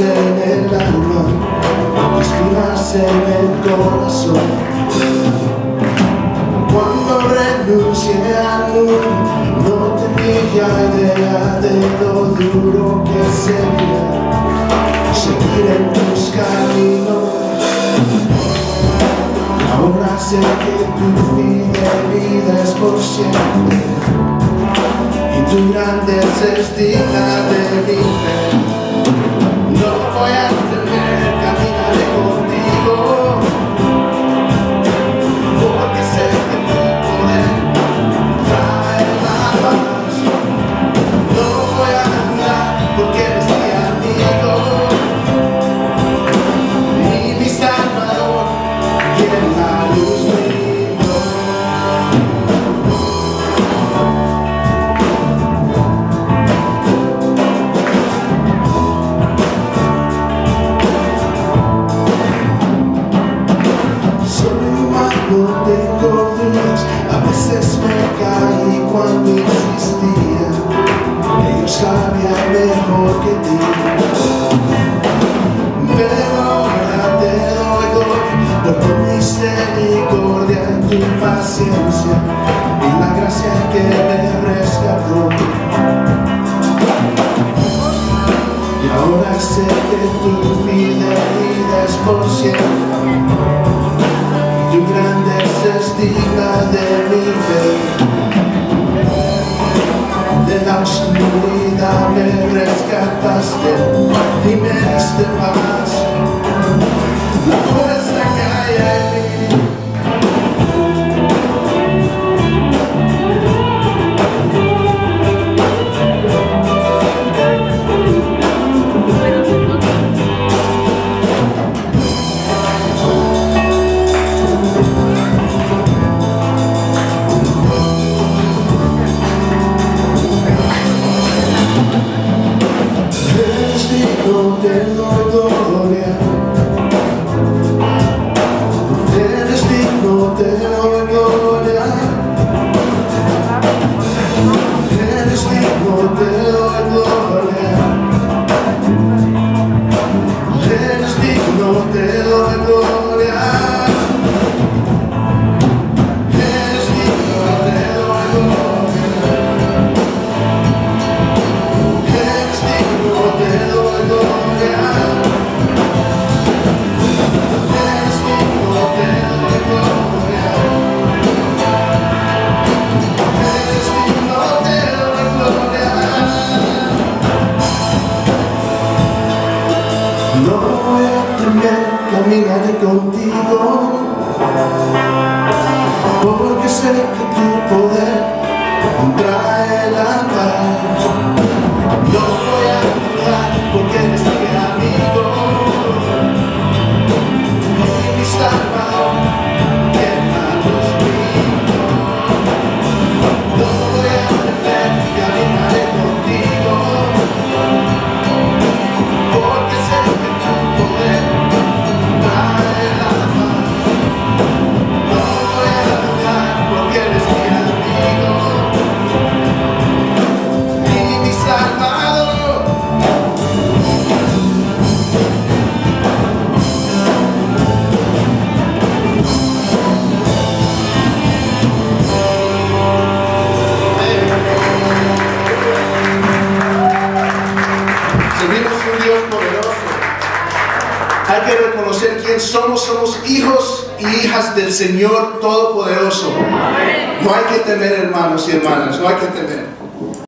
en el alma, espinas en el corazón. Cuando renuncie al mundo, no tenía idea de lo duro que sería seguir en tus caminos. Ahora sé que tu fidelidad es por y tu grandeza es digna de mi humano, tengo dudas, a veces me caí cuando insistía. Ellos sabían mejor que ti. Pero ahora te doy gloria por tu misericordia, tu paciencia y la gracia que me rescató. Y ahora sé que tu fidelidad es por siempre. De la oscuridad me rescataste y me diste paz. No voy a temer, caminaré contigo. Porque sé que tu poder trae la paz. Reconocer quién somos. Somos hijos y hijas del Señor Todopoderoso. No hay que temer, hermanos y hermanas. No hay que temer.